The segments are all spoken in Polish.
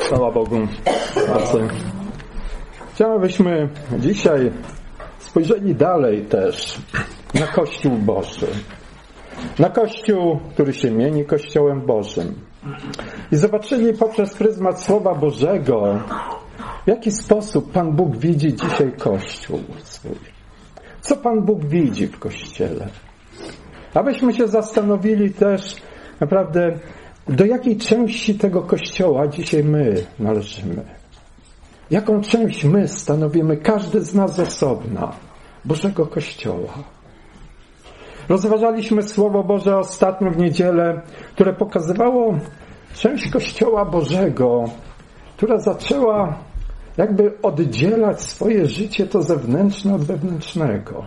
Chwała Bogu. Bardzo. Chciałbyśmy dzisiaj spojrzeli dalej też na Kościół Boży. Na Kościół, który się mieni Kościołem Bożym. I zobaczyli poprzez pryzmat Słowa Bożego, w jaki sposób Pan Bóg widzi dzisiaj Kościół swój. Co Pan Bóg widzi w Kościele? Abyśmy się zastanowili też naprawdę, do jakiej części tego Kościoła dzisiaj my należymy. Jaką część my stanowimy, każdy z nas osobna, Bożego Kościoła. Rozważaliśmy Słowo Boże ostatnio w niedzielę, które pokazywało część Kościoła Bożego, która zaczęła jakby oddzielać swoje życie to zewnętrzne od wewnętrznego.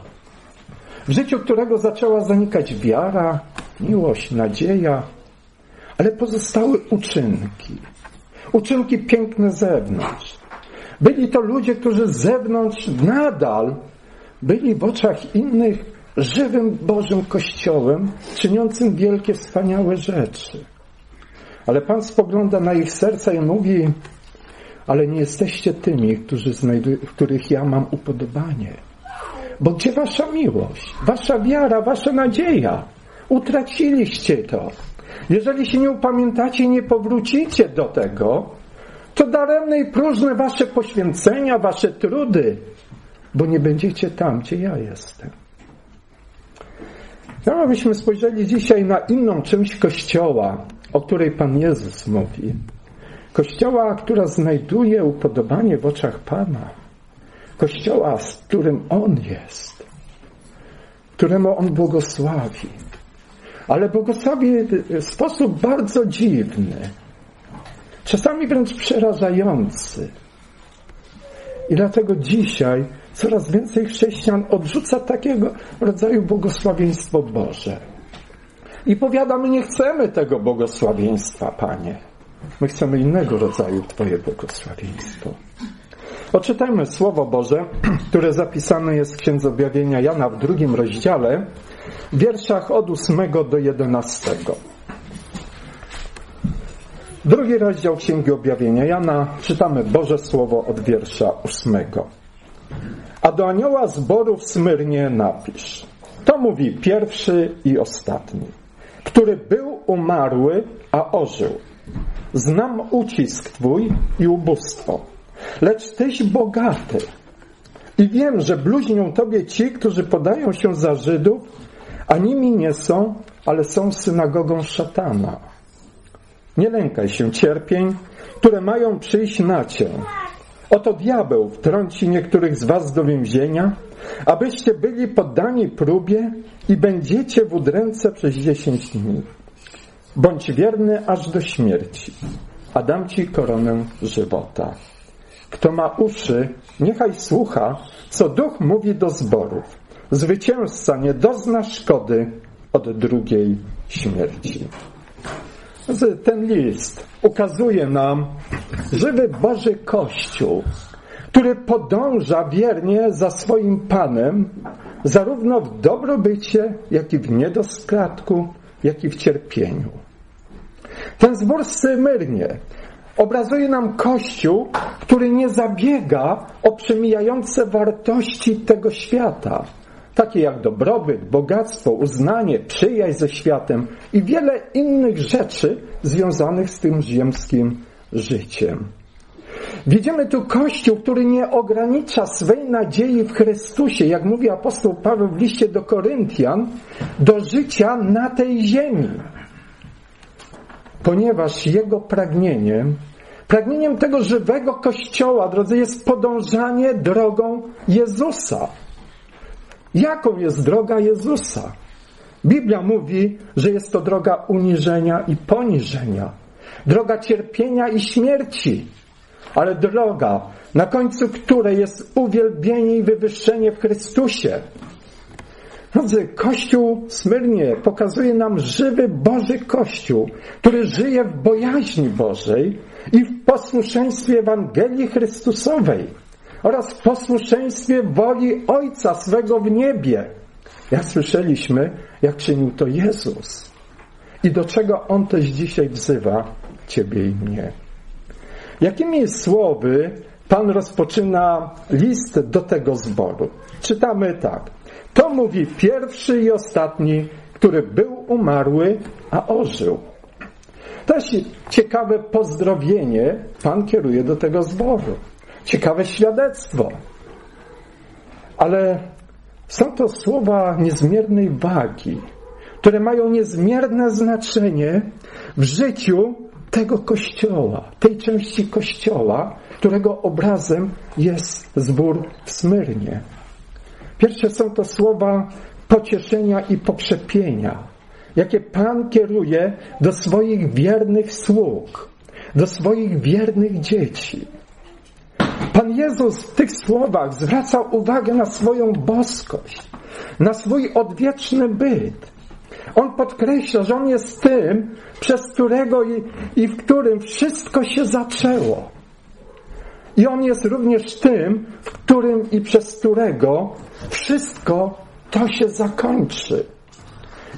W życiu którego zaczęła zanikać wiara, miłość, nadzieja, ale pozostały uczynki. Uczynki piękne zewnątrz. Byli to ludzie, którzy z zewnątrz nadal byli w oczach innych żywym Bożym Kościołem, czyniącym wielkie, wspaniałe rzeczy. Ale Pan spogląda na ich serca i mówi, ale nie jesteście tymi, którzy w których ja mam upodobanie. Bo gdzie wasza miłość, wasza wiara, wasza nadzieja? Utraciliście to. Jeżeli się nie upamiętacie i nie powrócicie do tego, to daremne i próżne wasze poświęcenia, wasze trudy, bo nie będziecie tam, gdzie ja jestem. Chciałbym, abyśmy spojrzeli dzisiaj na inną część Kościoła, o której Pan Jezus mówi. Kościoła, która znajduje upodobanie w oczach Pana. Kościoła, z którym On jest. Któremu On błogosławi. Ale błogosławi w sposób bardzo dziwny. Czasami wręcz przerażający. I dlatego dzisiaj coraz więcej chrześcijan odrzuca takiego rodzaju błogosławieństwo Boże. I powiada, my nie chcemy tego błogosławieństwa, Panie. My chcemy innego rodzaju Twoje błogosławieństwo. Oczytajmy Słowo Boże, które zapisane jest w Księdze Objawienia Jana w drugim rozdziale, wierszach od 8 do 11. Drugi rozdział Księgi Objawienia Jana, czytamy Boże Słowo od wiersza 8. A do anioła zboru w Smyrnie napisz. To mówi pierwszy i ostatni, który był umarły, a ożył. Znam ucisk Twój i ubóstwo, lecz Tyś bogaty. I wiem, że bluźnią Tobie ci, którzy podają się za Żydów, a nimi nie są, ale są synagogą szatana. Nie lękaj się cierpień, które mają przyjść na Cię. Oto diabeł wtrąci niektórych z Was do więzienia, abyście byli poddani próbie i będziecie w udręce przez dziesięć dni. Bądź wierny aż do śmierci, a dam Ci koronę żywota. Kto ma uszy, niechaj słucha, co duch mówi do zborów. Zwycięzca nie dozna szkody od drugiej śmierci. Ten list ukazuje nam żywy Boży Kościół, który podąża wiernie za swoim Panem, zarówno w dobrobycie, jak i w niedostatku, jak i w cierpieniu. Ten zbór z Smyrnie obrazuje nam Kościół, który nie zabiega o przemijające wartości tego świata, takie jak dobrobyt, bogactwo, uznanie, przyjaźń ze światem i wiele innych rzeczy związanych z tym ziemskim życiem. Widzimy tu Kościół, który nie ogranicza swej nadziei w Chrystusie, jak mówi apostoł Paweł w liście do Koryntian, do życia na tej ziemi. Ponieważ jego pragnieniem, pragnieniem tego żywego Kościoła, drodzy, jest podążanie drogą Jezusa. Jaką jest droga Jezusa? Biblia mówi, że jest to droga uniżenia i poniżenia, droga cierpienia i śmierci, ale droga, na końcu której jest uwielbienie i wywyższenie w Chrystusie. Drodzy, Kościół Smyrnie pokazuje nam żywy Boży Kościół, który żyje w bojaźni Bożej i w posłuszeństwie Ewangelii Chrystusowej oraz w posłuszeństwie woli Ojca swego w niebie. Jak słyszeliśmy, jak czynił to Jezus. I do czego On też dzisiaj wzywa Ciebie i mnie. Jakimi słowy Pan rozpoczyna list do tego zboru? Czytamy tak. To mówi pierwszy i ostatni, który był umarły, a ożył. Jest ciekawe pozdrowienie Pan kieruje do tego zboru. Ciekawe świadectwo. Ale są to słowa niezmiernej wagi, które mają niezmierne znaczenie w życiu tego kościoła, tej części kościoła, którego obrazem jest zbór w Smyrnie. Pierwsze są to słowa pocieszenia i pokrzepienia, jakie Pan kieruje do swoich wiernych sług, do swoich wiernych dzieci. Pan Jezus w tych słowach zwraca uwagę na swoją boskość, na swój odwieczny byt. On podkreśla, że On jest tym, przez którego i, i w którym wszystko się zaczęło. I On jest również tym, w którym i przez którego wszystko to się zakończy.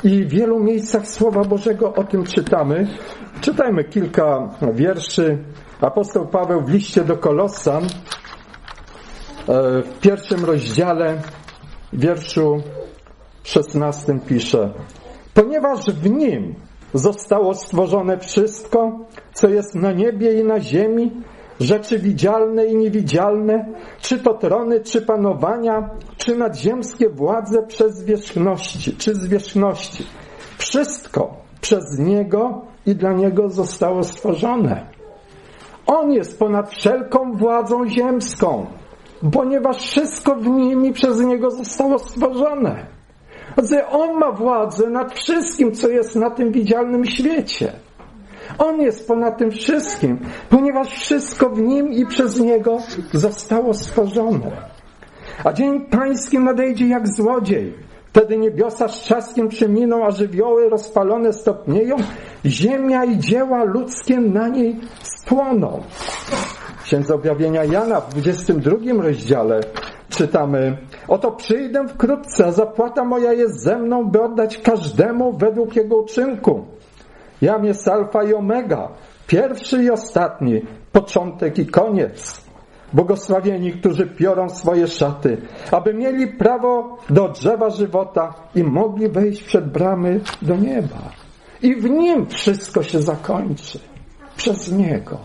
I w wielu miejscach Słowa Bożego o tym czytamy. Czytajmy kilka wierszy. Apostoł Paweł w liście do Kolosan e, w pierwszym rozdziale, wierszu 16 pisze Ponieważ w Nim zostało stworzone wszystko, co jest na niebie i na ziemi, rzeczy widzialne i niewidzialne, czy to trony, czy panowania, czy nadziemskie władze przez zwierzchności, czy zwierzchności. Wszystko przez Niego i dla Niego zostało stworzone. On jest ponad wszelką władzą ziemską, ponieważ wszystko w Nim i przez Niego zostało stworzone. On ma władzę nad wszystkim, co jest na tym widzialnym świecie. On jest ponad tym wszystkim, ponieważ wszystko w Nim i przez Niego zostało stworzone. A dzień pański nadejdzie jak złodziej. Wtedy niebiosa z trzaskiem przeminą, a żywioły rozpalone stopnieją, ziemia i dzieła ludzkie na niej spłoną. Księdza Objawienia Jana w 22 rozdziale czytamy Oto przyjdę wkrótce, a zapłata moja jest ze mną, by oddać każdemu według jego uczynku. Jam jest alfa i omega, pierwszy i ostatni, początek i koniec. Błogosławieni, którzy piorą swoje szaty, aby mieli prawo do drzewa żywota i mogli wejść przed bramy do nieba. I w nim wszystko się zakończy. Przez niego.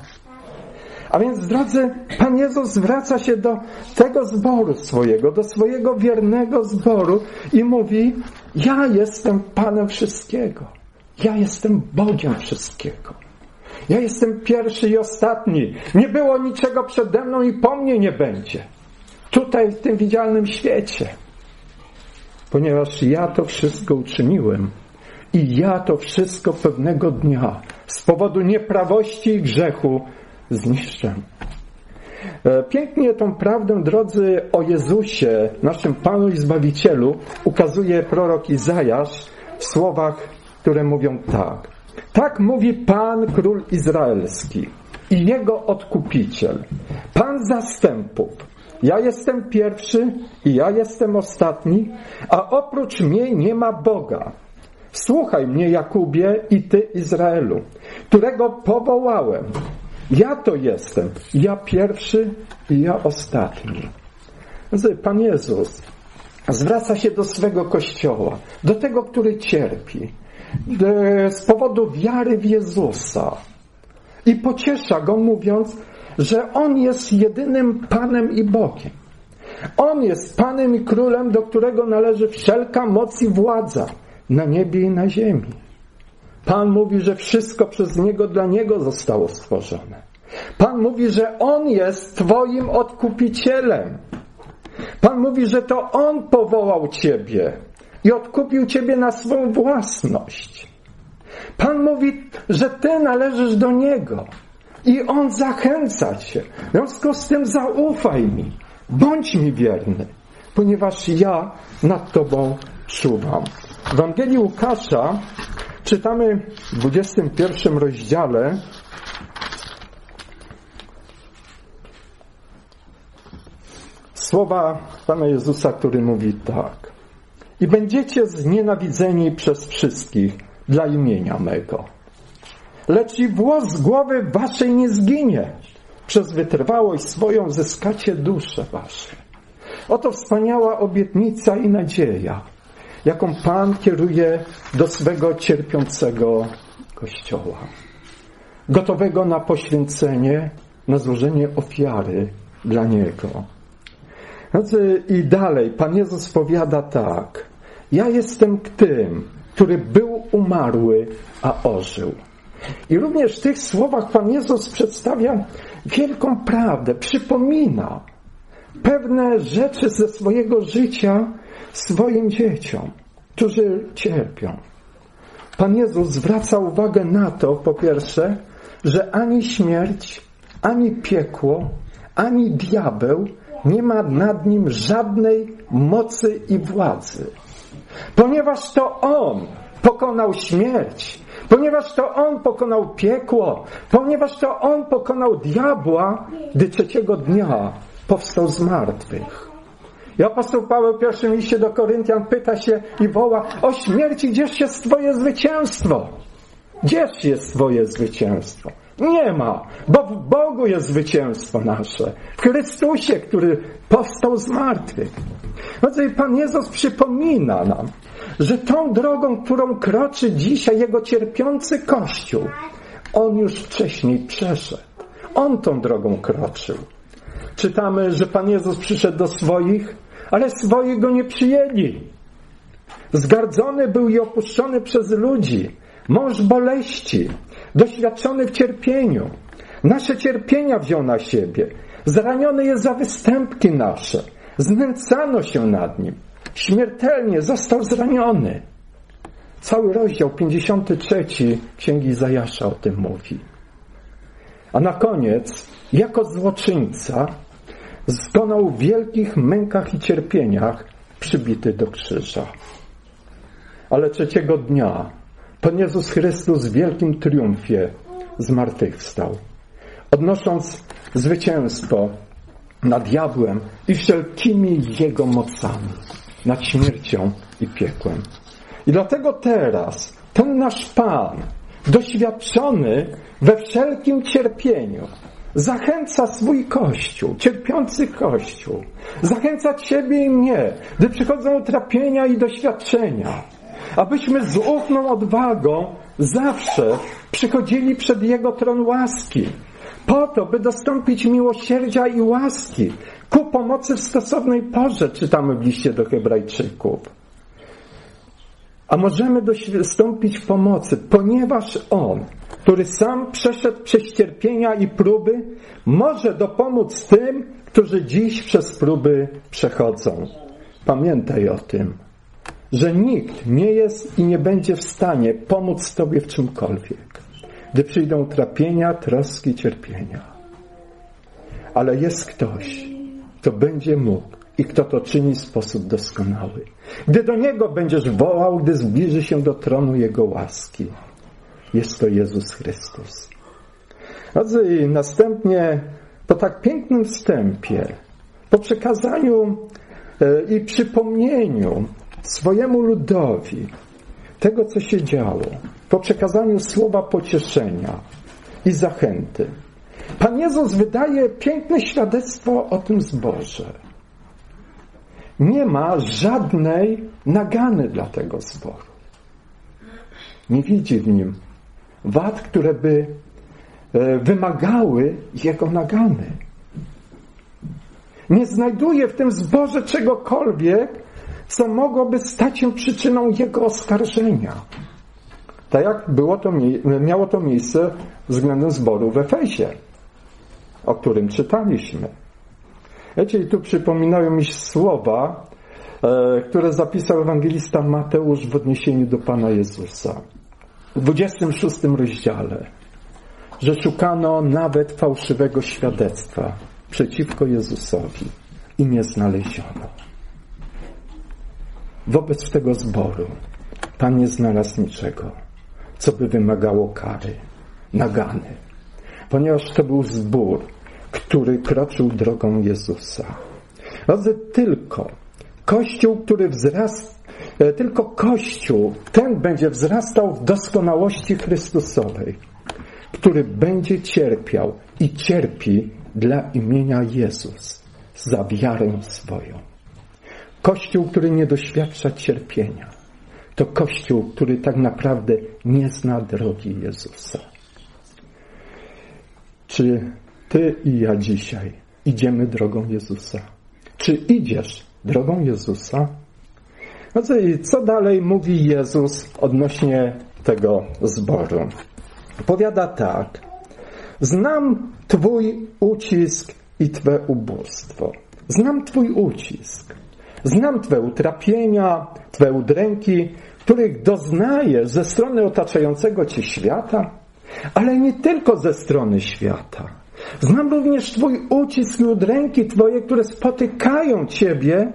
A więc, drodzy, Pan Jezus zwraca się do tego zboru swojego, do swojego wiernego zboru i mówi: Ja jestem Panem wszystkiego. Ja jestem Bogiem wszystkiego. Ja jestem pierwszy i ostatni. Nie było niczego przede mną i po mnie nie będzie. Tutaj, w tym widzialnym świecie. Ponieważ ja to wszystko uczyniłem. I ja to wszystko pewnego dnia z powodu nieprawości i grzechu zniszczę. E, pięknie tą prawdę, drodzy, o Jezusie, naszym Panu i Zbawicielu, ukazuje prorok Izajasz w słowach, które mówią tak. Tak mówi Pan Król Izraelski i Jego Odkupiciel, Pan zastępów. Ja jestem pierwszy i ja jestem ostatni, a oprócz mnie nie ma Boga. Słuchaj mnie, Jakubie, i ty, Izraelu, którego powołałem. Ja to jestem, ja pierwszy i ja ostatni. Pan Jezus zwraca się do swego kościoła, do tego, który cierpi, z powodu wiary w Jezusa. I pociesza go, mówiąc, że On jest jedynym Panem i Bogiem. On jest Panem i Królem, do którego należy wszelka moc i władza na niebie i na ziemi. Pan mówi, że wszystko przez Niego dla Niego zostało stworzone. Pan mówi, że On jest Twoim odkupicielem. Pan mówi, że to On powołał Ciebie i odkupił Ciebie na swą własność. Pan mówi, że Ty należysz do Niego i On zachęca Cię. W związku z tym zaufaj mi, bądź mi wierny, ponieważ ja nad Tobą czuwam. W Ewangelii Łukasza czytamy w 21 rozdziale słowa Pana Jezusa, który mówi tak. I będziecie znienawidzeni przez wszystkich dla imienia mego. Lecz i włos z głowy waszej nie zginie. przez wytrwałość swoją zyskacie dusze wasze. Oto wspaniała obietnica i nadzieja, jaką Pan kieruje do swego cierpiącego Kościoła. Gotowego na poświęcenie, na złożenie ofiary dla Niego. I dalej Pan Jezus powiada tak. Ja jestem tym, który był umarły, a ożył. I również w tych słowach Pan Jezus przedstawia wielką prawdę, przypomina pewne rzeczy ze swojego życia swoim dzieciom, którzy cierpią. Pan Jezus zwraca uwagę na to, po pierwsze, że ani śmierć, ani piekło, ani diabeł nie ma nad nim żadnej mocy i władzy. Ponieważ to On pokonał śmierć, ponieważ to On pokonał piekło, ponieważ to On pokonał diabła, gdy trzeciego dnia powstał z martwych. I apostoł Paweł w pierwszym liście do Koryntian pyta się i woła, o śmierci, gdzież jest Twoje zwycięstwo? Gdzież jest Twoje zwycięstwo? Nie ma, bo w Bogu jest zwycięstwo nasze. W Chrystusie, który powstał z martwych. I Pan Jezus przypomina nam, że tą drogą, którą kroczy dzisiaj Jego cierpiący Kościół, On już wcześniej przeszedł. On tą drogą kroczył. Czytamy, że Pan Jezus przyszedł do swoich, ale swoi Go nie przyjęli. Zgardzony był i opuszczony przez ludzi. Mąż boleści, doświadczony w cierpieniu. Nasze cierpienia wziął na siebie. Zraniony jest za występki nasze. Znęcano się nad nim. Śmiertelnie został zraniony. Cały rozdział 53 Księgi Zajasza o tym mówi. A na koniec, jako złoczyńca, zgonął w wielkich mękach i cierpieniach, przybity do krzyża. Ale trzeciego dnia Pan Jezus Chrystus w wielkim triumfie zmartwychwstał, odnosząc zwycięstwo nad diabłem i wszelkimi jego mocami, nad śmiercią i piekłem. I dlatego teraz ten nasz Pan, doświadczony we wszelkim cierpieniu, zachęca swój Kościół, cierpiący Kościół, zachęca Ciebie i mnie, gdy przychodzą utrapienia i doświadczenia, abyśmy z ufną odwagą zawsze przychodzili przed Jego tron łaski, po to, by dostąpić miłosierdzia i łaski ku pomocy w stosownej porze, czytamy w liście do Hebrajczyków. A możemy dostąpić pomocy, ponieważ On, który sam przeszedł przez cierpienia i próby, może dopomóc tym, którzy dziś przez próby przechodzą. Pamiętaj o tym że nikt nie jest i nie będzie w stanie pomóc Tobie w czymkolwiek, gdy przyjdą trapienia, troski, cierpienia. Ale jest ktoś, kto będzie mógł i kto to czyni w sposób doskonały. Gdy do Niego będziesz wołał, gdy zbliży się do tronu Jego łaski. Jest to Jezus Chrystus. I następnie po tak pięknym wstępie, po przekazaniu e, i przypomnieniu swojemu ludowi tego, co się działo, po przekazaniu słowa pocieszenia i zachęty. Pan Jezus wydaje piękne świadectwo o tym zborze. Nie ma żadnej nagany dla tego zboru. Nie widzi w nim wad, które by e, wymagały jego nagany. Nie znajduje w tym zborze czegokolwiek, co mogłoby stać się przyczyną jego oskarżenia. Tak jak było to, miało to miejsce względem zboru w Efezie, o którym czytaliśmy. Wiecie, i tu przypominają mi się słowa, e, które zapisał ewangelista Mateusz w odniesieniu do Pana Jezusa. W 26 rozdziale, że szukano nawet fałszywego świadectwa przeciwko Jezusowi i nie znaleziono. Wobec tego zboru Pan nie znalazł niczego, co by wymagało kary, nagany, ponieważ to był zbór, który kroczył drogą Jezusa. Drodzy, tylko Kościół, który wzrasta, e, tylko Kościół, ten będzie wzrastał w doskonałości Chrystusowej, który będzie cierpiał i cierpi dla imienia Jezus za wiarę swoją. Kościół, który nie doświadcza cierpienia, to Kościół, który tak naprawdę nie zna drogi Jezusa. Czy Ty i ja dzisiaj idziemy drogą Jezusa? Czy idziesz drogą Jezusa? No co, co dalej mówi Jezus odnośnie tego zboru? Powiada tak. Znam Twój ucisk i Twe ubóstwo. Znam Twój ucisk. Znam Twe utrapienia, Twe udręki, których doznaję ze strony otaczającego Cię świata, ale nie tylko ze strony świata. Znam również Twój ucisk i udręki Twoje, które spotykają Ciebie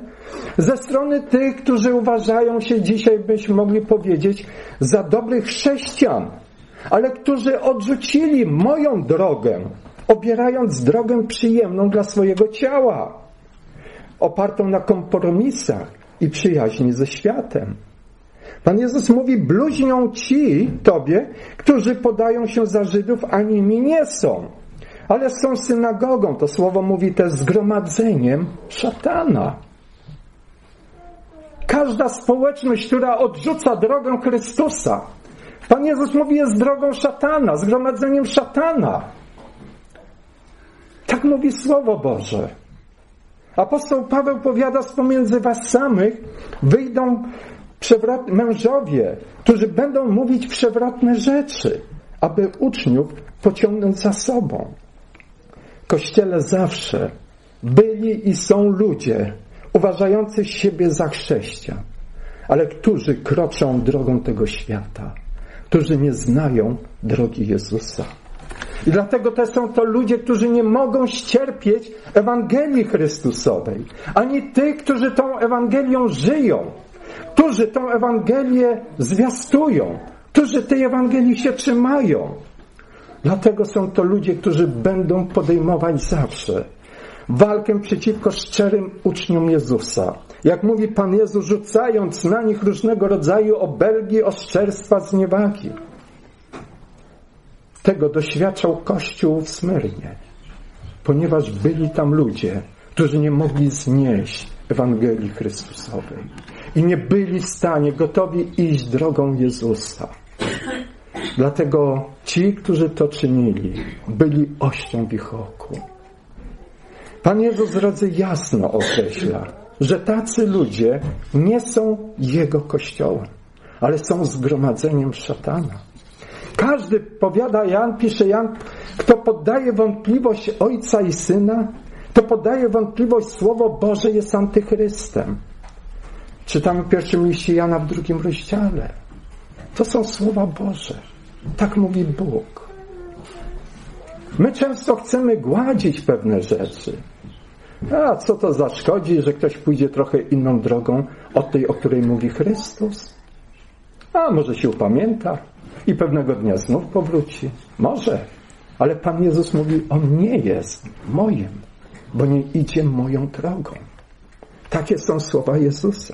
ze strony tych, którzy uważają się dzisiaj, byśmy mogli powiedzieć, za dobrych chrześcijan, ale którzy odrzucili moją drogę, obierając drogę przyjemną dla swojego ciała, opartą na kompromisach i przyjaźni ze światem. Pan Jezus mówi, bluźnią ci, tobie, którzy podają się za Żydów, a nimi nie są. Ale są synagogą, to słowo mówi też zgromadzeniem szatana. Każda społeczność, która odrzuca drogę Chrystusa, Pan Jezus mówi, jest drogą szatana, zgromadzeniem szatana. Tak mówi Słowo Boże. Apostoł Paweł powiada, z pomiędzy was samych wyjdą przewrot, mężowie, którzy będą mówić przewrotne rzeczy, aby uczniów pociągnąć za sobą. W Kościele zawsze byli i są ludzie uważający siebie za chrześcijan, ale którzy kroczą drogą tego świata, którzy nie znają drogi Jezusa. I dlatego też są to ludzie, którzy nie mogą ścierpieć Ewangelii Chrystusowej, ani tych, którzy tą Ewangelią żyją, którzy tą Ewangelię zwiastują, którzy tej Ewangelii się trzymają. Dlatego są to ludzie, którzy będą podejmować zawsze walkę przeciwko szczerym uczniom Jezusa. Jak mówi Pan Jezus, rzucając na nich różnego rodzaju obelgi, oszczerstwa, zniewagi. Tego doświadczał Kościół w Smyrnie, ponieważ byli tam ludzie, którzy nie mogli znieść Ewangelii Chrystusowej i nie byli w stanie gotowi iść drogą Jezusa. Dlatego ci, którzy to czynili, byli ością w ich oku. Pan Jezus drodzy jasno określa, że tacy ludzie nie są Jego Kościołem, ale są zgromadzeniem szatana. Każdy, powiada Jan, pisze Jan, kto poddaje wątpliwość Ojca i Syna, kto poddaje wątpliwość Słowo Boże jest antychrystem. Czytamy w pierwszym liście Jana w drugim rozdziale. To są słowa Boże. Tak mówi Bóg. My często chcemy gładzić pewne rzeczy. A co to zaszkodzi, że ktoś pójdzie trochę inną drogą od tej, o której mówi Chrystus? A może się upamięta i pewnego dnia znów powróci. Może. Ale Pan Jezus mówi, on nie jest moim, bo nie idzie moją drogą. Takie są słowa Jezusa.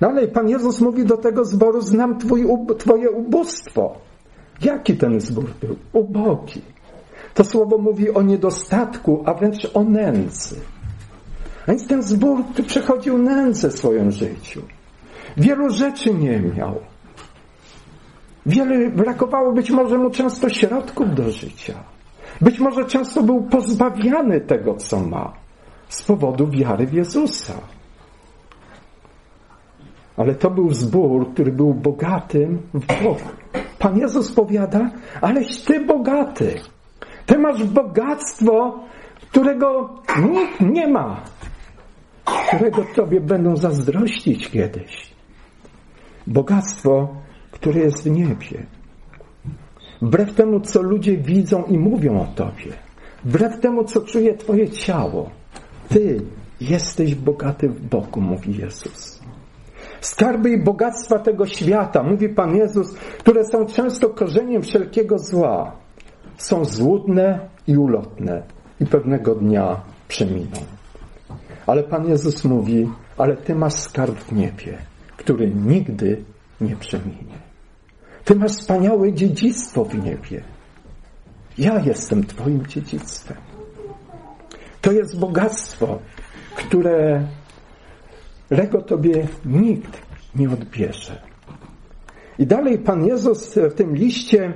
No ale Pan Jezus mówi do tego zboru, znam twój, Twoje ubóstwo. Jaki ten zbór był? Ubogi. To słowo mówi o niedostatku, a wręcz o nędzy. A więc ten zbór przechodził nędzę w swoim życiu. Wielu rzeczy nie miał. Wiele brakowało być może mu często środków do życia. Być może często był pozbawiany tego, co ma z powodu wiary w Jezusa. Ale to był zbór, który był bogatym w Bogu. Pan Jezus powiada, aleś ty bogaty. Ty masz bogactwo, którego nikt nie ma, którego tobie będą zazdrościć kiedyś. Bogactwo, które jest w niebie. Wbrew temu, co ludzie widzą i mówią o tobie. Wbrew temu, co czuje twoje ciało. Ty jesteś bogaty w Bogu, mówi Jezus. Skarby i bogactwa tego świata, mówi Pan Jezus, które są często korzeniem wszelkiego zła, są złudne i ulotne i pewnego dnia przeminą. Ale Pan Jezus mówi, ale Ty masz skarb w niebie, który nigdy nie przeminie. Ty masz wspaniałe dziedzictwo w niebie. Ja jestem Twoim dziedzictwem. To jest bogactwo, którego Tobie nikt nie odbierze. I dalej Pan Jezus w tym liście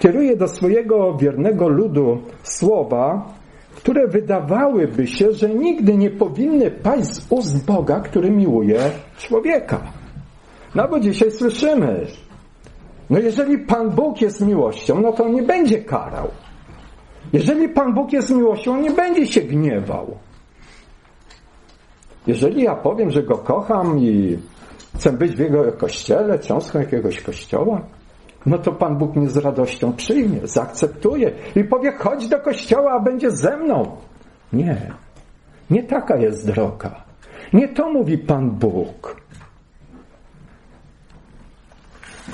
kieruje do swojego wiernego ludu słowa, które wydawałyby się, że nigdy nie powinny paść z ust Boga, który miłuje człowieka. No bo dzisiaj słyszymy, no jeżeli Pan Bóg jest miłością, no to nie będzie karał. Jeżeli Pan Bóg jest miłością, on nie będzie się gniewał. Jeżeli ja powiem, że Go kocham i chcę być w Jego kościele, cząstką jakiegoś kościoła, no to Pan Bóg mnie z radością przyjmie, zaakceptuje i powie, chodź do kościoła, a będzie ze mną. Nie. Nie taka jest droga. Nie to mówi Pan Bóg.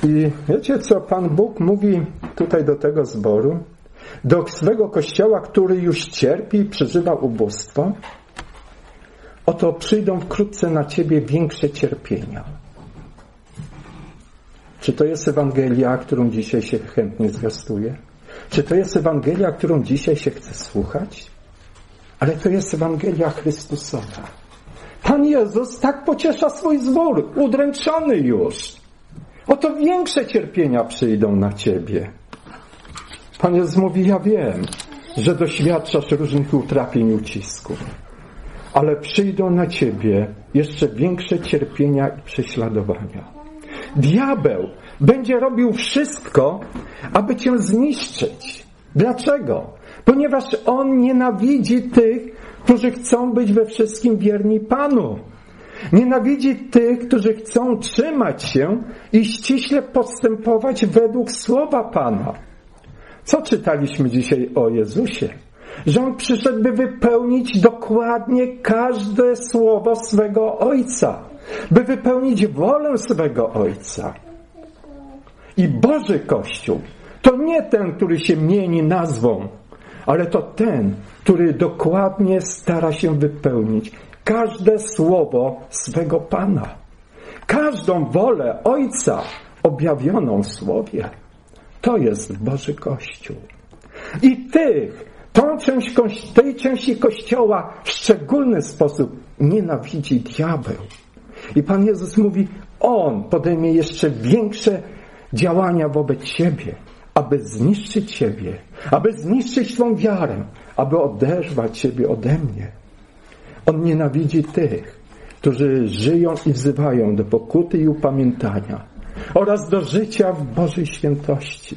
I wiecie, co Pan Bóg mówi tutaj do tego zboru? Do swego kościoła, który już cierpi przeżywa ubóstwo? Oto przyjdą wkrótce na ciebie większe cierpienia. Czy to jest Ewangelia, którą dzisiaj się chętnie zwiastuje? Czy to jest Ewangelia, którą dzisiaj się chce słuchać? Ale to jest Ewangelia Chrystusowa. Pan Jezus tak pociesza swój zbór, udręczony już. Oto większe cierpienia przyjdą na ciebie. Pan Jezus mówi, ja wiem, że doświadczasz różnych utrapień ucisków, ale przyjdą na ciebie jeszcze większe cierpienia i prześladowania. Diabeł będzie robił wszystko, aby cię zniszczyć. Dlaczego? Ponieważ on nienawidzi tych, którzy chcą być we wszystkim wierni Panu. Nienawidzi tych, którzy chcą trzymać się i ściśle postępować według słowa Pana. Co czytaliśmy dzisiaj o Jezusie? Że On przyszedł, by wypełnić dokładnie każde słowo swego Ojca by wypełnić wolę swego Ojca. I Boży Kościół to nie ten, który się mieni nazwą, ale to ten, który dokładnie stara się wypełnić każde słowo swego Pana. Każdą wolę Ojca objawioną w Słowie. To jest Boży Kościół. I tych, tą część, tej części Kościoła w szczególny sposób nienawidzi diabeł. I Pan Jezus mówi, On podejmie jeszcze większe działania wobec Ciebie, aby zniszczyć Ciebie, aby zniszczyć Twą wiarę, aby oderwać Ciebie ode mnie. On nienawidzi tych, którzy żyją i wzywają do pokuty i upamiętania oraz do życia w Bożej świętości.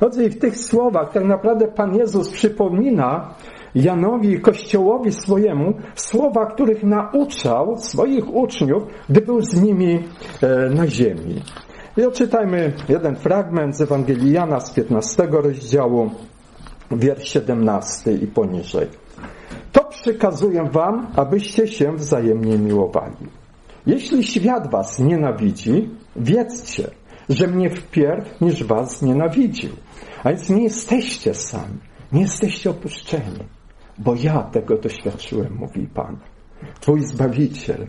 Otóż w tych słowach tak naprawdę Pan Jezus przypomina Janowi i Kościołowi swojemu słowa, których nauczał swoich uczniów, gdy był z nimi e, na ziemi. I odczytajmy jeden fragment z Ewangelii Jana z 15 rozdziału, wiersz 17 i poniżej. Przykazuję wam, abyście się wzajemnie miłowali. Jeśli świat was nienawidzi, wiedzcie, że mnie wpierw niż was nienawidził. A więc nie jesteście sami, nie jesteście opuszczeni bo ja tego doświadczyłem, mówi Pan, Twój Zbawiciel.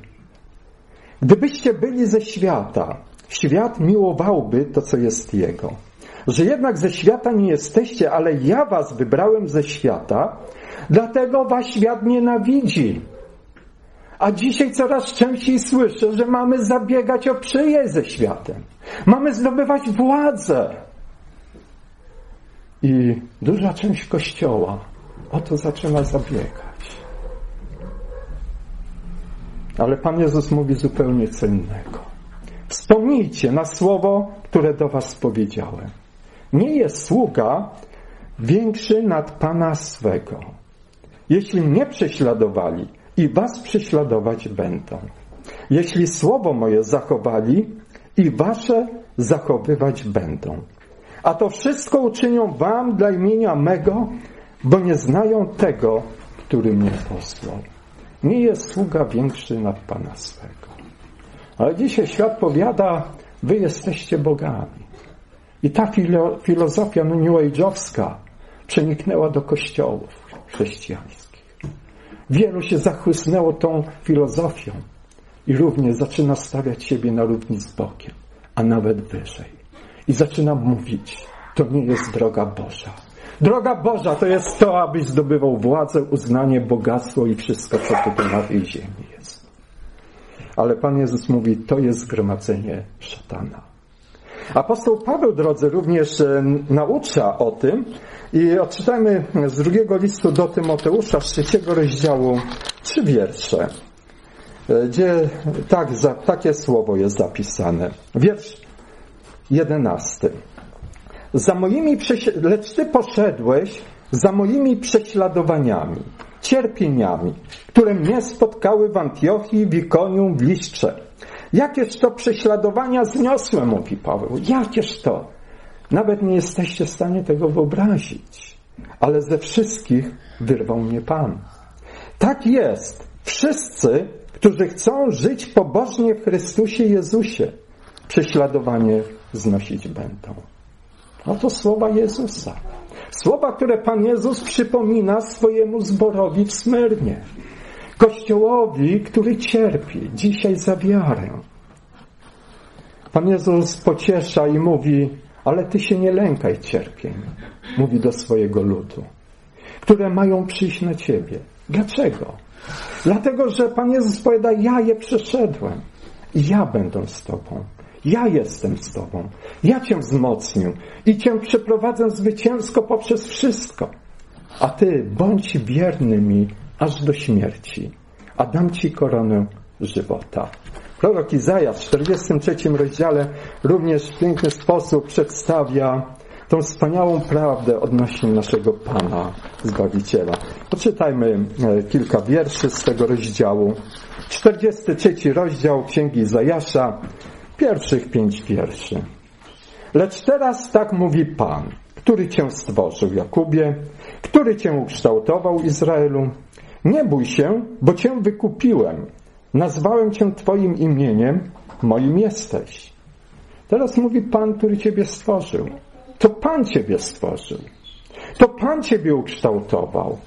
Gdybyście byli ze świata, świat miłowałby to, co jest Jego. Że jednak ze świata nie jesteście, ale ja was wybrałem ze świata, dlatego was świat nienawidzi. A dzisiaj coraz częściej słyszę, że mamy zabiegać o przyjaźń ze światem. Mamy zdobywać władzę. I duża część Kościoła o to zaczyna zabiegać. Ale Pan Jezus mówi zupełnie co innego. Wspomnijcie na słowo, które do Was powiedziałem. Nie jest sługa większy nad Pana swego. Jeśli mnie prześladowali i Was prześladować będą. Jeśli słowo moje zachowali i Wasze zachowywać będą. A to wszystko uczynią Wam dla imienia mego, bo nie znają tego, który mnie posłał. Nie jest sługa większy nad Pana swego. Ale dzisiaj świat powiada, wy jesteście bogami. I ta filo, filozofia New Age'owska przeniknęła do kościołów chrześcijańskich. Wielu się zachłysnęło tą filozofią i również zaczyna stawiać siebie na równi z Bogiem, a nawet wyżej. I zaczyna mówić, to nie jest droga Boża. Droga Boża to jest to, abyś zdobywał władzę, uznanie, bogactwo i wszystko, co tutaj na tej ziemi jest. Ale Pan Jezus mówi, to jest zgromadzenie szatana. Apostoł Paweł, drodzy, również e, naucza o tym i odczytajmy z drugiego listu do Tymoteusza, z trzeciego rozdziału, trzy wiersze, e, gdzie tak, za, takie słowo jest zapisane. Wiersz jedenasty. Za moimi lecz Ty poszedłeś za moimi prześladowaniami, cierpieniami, które mnie spotkały w Antiochii, w Ikonium, w Liszcze. Jakież to prześladowania zniosłem, mówi Paweł. Jakież to? Nawet nie jesteście w stanie tego wyobrazić. Ale ze wszystkich wyrwał mnie Pan. Tak jest. Wszyscy, którzy chcą żyć pobożnie w Chrystusie Jezusie, prześladowanie znosić będą. Oto słowa Jezusa. Słowa, które Pan Jezus przypomina swojemu zborowi w Smyrnie. Kościołowi, który cierpi dzisiaj za wiarę. Pan Jezus pociesza i mówi, ale ty się nie lękaj cierpień. Mówi do swojego ludu, które mają przyjść na ciebie. Dlaczego? Dlatego, że Pan Jezus powiada, ja je przeszedłem i ja będę z Tobą. Ja jestem z Tobą. Ja Cię wzmocnię i Cię przeprowadzę zwycięsko poprzez wszystko. A Ty bądź wierny mi aż do śmierci, a dam Ci koronę żywota. Prorok Izajasz w 43 rozdziale również w piękny sposób przedstawia tą wspaniałą prawdę odnośnie naszego Pana, Zbawiciela. Poczytajmy e, kilka wierszy z tego rozdziału. 43 rozdział Księgi Izajasza, pierwszych pięć wierszy. Lecz teraz tak mówi Pan, który Cię stworzył, Jakubie, który Cię ukształtował, Izraelu. Nie bój się, bo Cię wykupiłem. Nazwałem Cię Twoim imieniem, moim jesteś. Teraz mówi Pan, który Ciebie stworzył. To Pan Ciebie stworzył. To Pan Ciebie ukształtował.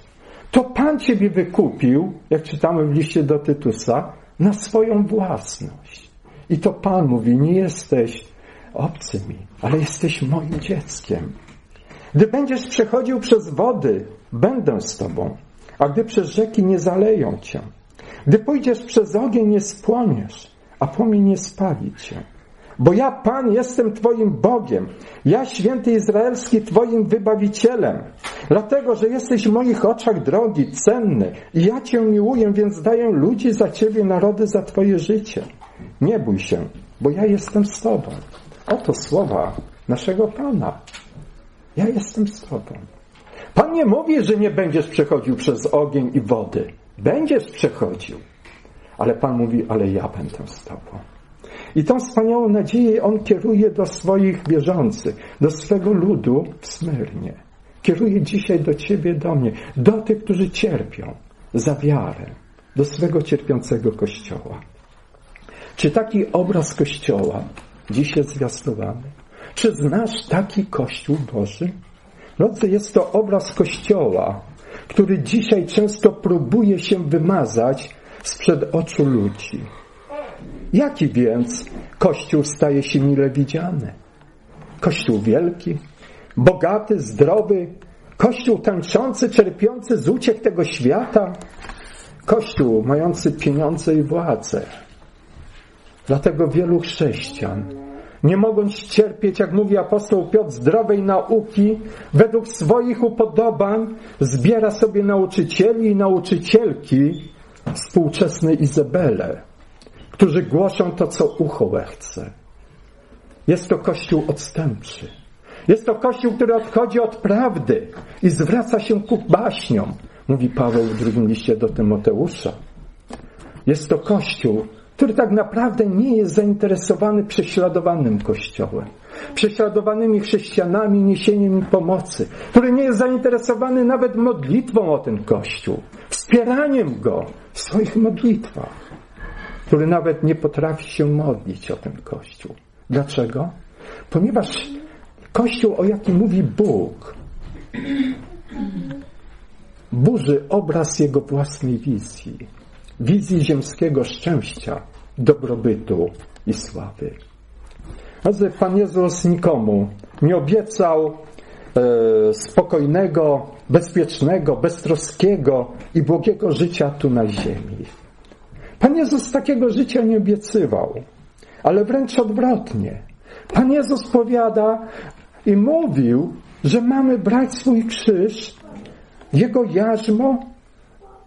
To Pan Ciebie wykupił, jak czytamy w liście do Tytusa, na swoją własność. I to Pan mówi, nie jesteś obcy mi, ale jesteś moim dzieckiem. Gdy będziesz przechodził przez wody, będę z Tobą, a gdy przez rzeki nie zaleją Cię. Gdy pójdziesz przez ogień, nie spłoniesz, a płomień nie spali Cię. Bo ja, Pan, jestem Twoim Bogiem, ja, święty Izraelski, Twoim wybawicielem. Dlatego, że jesteś w moich oczach drogi, cenny i ja Cię miłuję, więc daję ludzi za Ciebie, narody za Twoje życie. Nie bój się, bo ja jestem z Tobą. Oto słowa naszego Pana. Ja jestem z Tobą. Pan nie mówi, że nie będziesz przechodził przez ogień i wody. Będziesz przechodził. Ale Pan mówi, ale ja będę z Tobą. I tą wspaniałą nadzieję On kieruje do swoich wierzących, do swego ludu w Smyrnie. Kieruje dzisiaj do Ciebie, do mnie, do tych, którzy cierpią za wiarę, do swego cierpiącego Kościoła. Czy taki obraz Kościoła dziś jest zwiastowany? Czy znasz taki Kościół Boży? Drodzy, jest to obraz Kościoła, który dzisiaj często próbuje się wymazać sprzed oczu ludzi. Jaki więc Kościół staje się mile widziany? Kościół wielki, bogaty, zdrowy, Kościół tańczący, czerpiący z uciek tego świata, Kościół mający pieniądze i władzę. Dlatego wielu chrześcijan, nie mogąc cierpieć, jak mówi apostoł Piotr, zdrowej nauki, według swoich upodobań zbiera sobie nauczycieli i nauczycielki współczesne Izabele, którzy głoszą to, co ucho chce. Jest to Kościół odstępczy. Jest to Kościół, który odchodzi od prawdy i zwraca się ku baśniom, mówi Paweł w drugim liście do Tymoteusza. Jest to Kościół, który tak naprawdę nie jest zainteresowany prześladowanym Kościołem, prześladowanymi chrześcijanami, niesieniem pomocy, który nie jest zainteresowany nawet modlitwą o ten Kościół, wspieraniem go w swoich modlitwach, który nawet nie potrafi się modlić o ten Kościół. Dlaczego? Ponieważ Kościół, o jakim mówi Bóg, burzy obraz Jego własnej wizji wizji ziemskiego szczęścia, dobrobytu i sławy. Pan Jezus nikomu nie obiecał e, spokojnego, bezpiecznego, beztroskiego i błogiego życia tu na ziemi. Pan Jezus takiego życia nie obiecywał, ale wręcz odwrotnie. Pan Jezus powiada i mówił, że mamy brać swój krzyż, Jego jarzmo,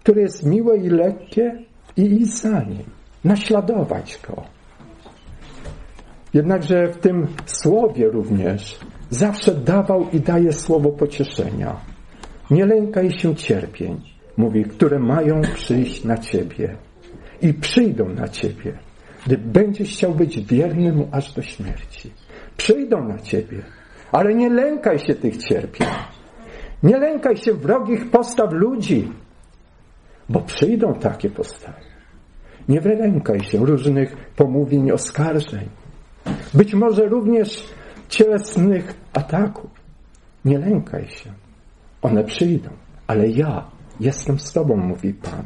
które jest miłe i lekkie i iść za Nim, naśladować Go. Jednakże w tym słowie również zawsze dawał i daje słowo pocieszenia. Nie lękaj się cierpień, mówi, które mają przyjść na Ciebie i przyjdą na Ciebie, gdy będziesz chciał być wierny Mu aż do śmierci. Przyjdą na Ciebie, ale nie lękaj się tych cierpień. Nie lękaj się wrogich postaw ludzi, bo przyjdą takie postawy. Nie wylękaj się różnych pomówień, oskarżeń. Być może również cielesnych ataków. Nie lękaj się. One przyjdą, ale ja jestem z Tobą, mówi Pan.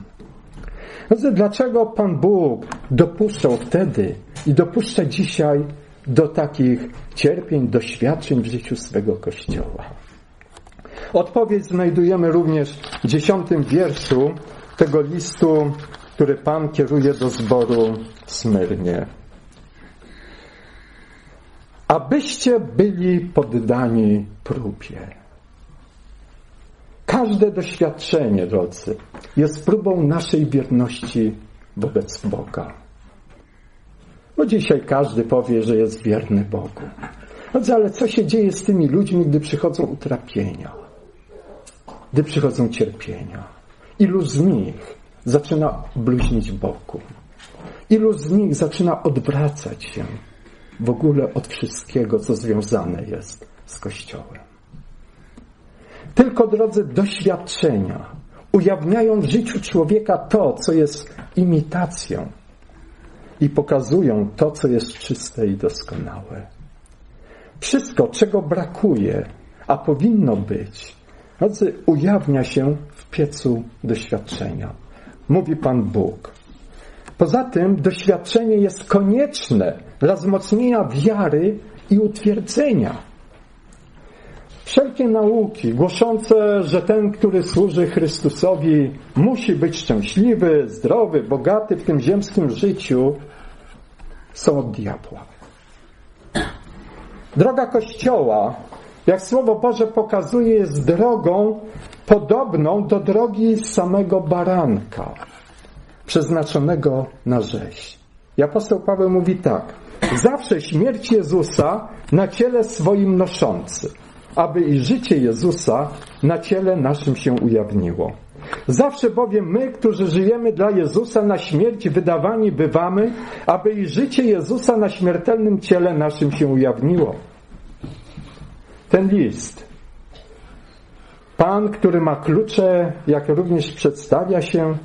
Dlaczego Pan Bóg dopuszczał wtedy i dopuszcza dzisiaj do takich cierpień, doświadczeń w życiu swego Kościoła? Odpowiedź znajdujemy również w dziesiątym wierszu tego listu, który Pan kieruje do zboru w Smyrnie. Abyście byli poddani próbie. Każde doświadczenie, drodzy, jest próbą naszej wierności wobec Boga. Bo dzisiaj każdy powie, że jest wierny Bogu. Ale co się dzieje z tymi ludźmi, gdy przychodzą utrapienia? Gdy przychodzą cierpienia? Ilu z nich zaczyna bluźnić Bogu? Ilu z nich zaczyna odwracać się w ogóle od wszystkiego, co związane jest z Kościołem? Tylko, drodzy, doświadczenia ujawniają w życiu człowieka to, co jest imitacją i pokazują to, co jest czyste i doskonałe. Wszystko, czego brakuje, a powinno być, drodzy, ujawnia się w piecu doświadczenia. Mówi Pan Bóg. Poza tym doświadczenie jest konieczne dla wzmocnienia wiary i utwierdzenia Wszelkie nauki głoszące, że ten, który służy Chrystusowi, musi być szczęśliwy, zdrowy, bogaty w tym ziemskim życiu, są od diabła. Droga Kościoła, jak Słowo Boże pokazuje, jest drogą podobną do drogi samego baranka, przeznaczonego na rzeź. I apostoł Paweł mówi tak, zawsze śmierć Jezusa na ciele swoim noszący aby i życie Jezusa na ciele naszym się ujawniło. Zawsze bowiem my, którzy żyjemy dla Jezusa na śmierć wydawani bywamy, aby i życie Jezusa na śmiertelnym ciele naszym się ujawniło. Ten list, Pan, który ma klucze, jak również przedstawia się,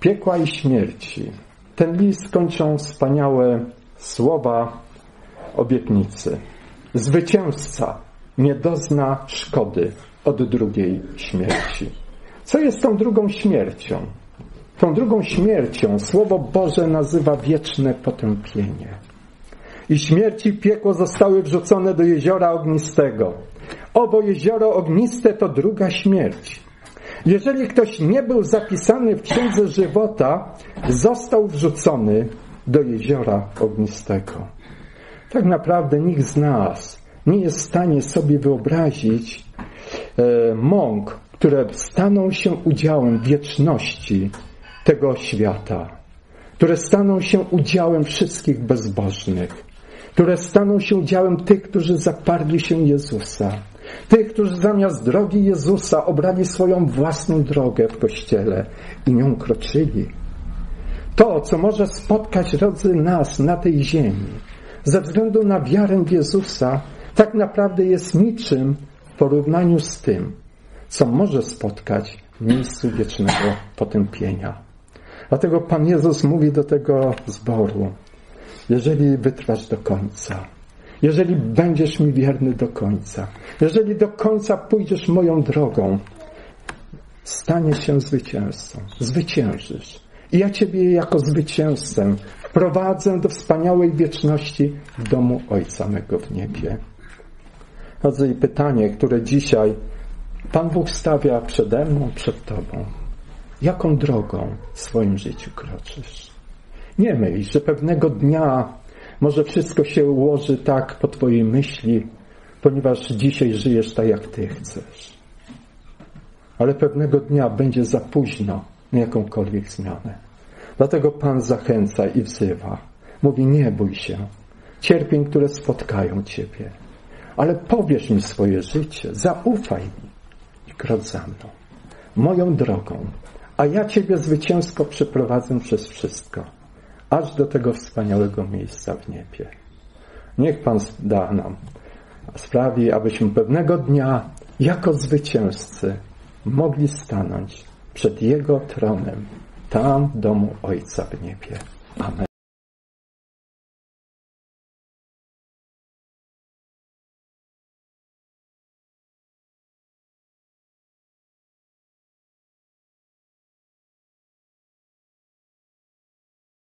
piekła i śmierci. Ten list kończą wspaniałe słowa obietnicy. Zwycięzca, nie dozna szkody od drugiej śmierci. Co jest tą drugą śmiercią? Tą drugą śmiercią Słowo Boże nazywa wieczne potępienie. I śmierć i piekło zostały wrzucone do jeziora ognistego. Obo jezioro ogniste to druga śmierć. Jeżeli ktoś nie był zapisany w księdze żywota, został wrzucony do jeziora ognistego. Tak naprawdę nikt z nas nie jest w stanie sobie wyobrazić e, mąk, które staną się udziałem wieczności tego świata, które staną się udziałem wszystkich bezbożnych, które staną się udziałem tych, którzy zaparli się Jezusa, tych, którzy zamiast drogi Jezusa obrali swoją własną drogę w Kościele i nią kroczyli. To, co może spotkać rodzy nas na tej ziemi, ze względu na wiarę w Jezusa, tak naprawdę jest niczym w porównaniu z tym, co może spotkać w miejscu wiecznego potępienia. Dlatego Pan Jezus mówi do tego zboru, jeżeli wytrwasz do końca, jeżeli będziesz mi wierny do końca, jeżeli do końca pójdziesz moją drogą, staniesz się zwycięzcą, zwyciężysz. I ja Ciebie jako zwycięzcę wprowadzę do wspaniałej wieczności w domu Ojca mego w niebie. Drodzy, i pytanie, które dzisiaj Pan Bóg stawia przede mną, przed Tobą. Jaką drogą w swoim życiu kroczysz? Nie myśl, że pewnego dnia może wszystko się ułoży tak po Twojej myśli, ponieważ dzisiaj żyjesz tak, jak Ty chcesz. Ale pewnego dnia będzie za późno na jakąkolwiek zmianę. Dlatego Pan zachęca i wzywa. Mówi, nie bój się cierpień, które spotkają Ciebie. Ale powiesz mi swoje życie, zaufaj mi i krocz za mną, moją drogą, a ja Ciebie zwycięsko przeprowadzę przez wszystko, aż do tego wspaniałego miejsca w niebie. Niech Pan da nam, sprawi, abyśmy pewnego dnia jako zwycięzcy mogli stanąć przed Jego tronem, tam w domu Ojca w niebie. Amen.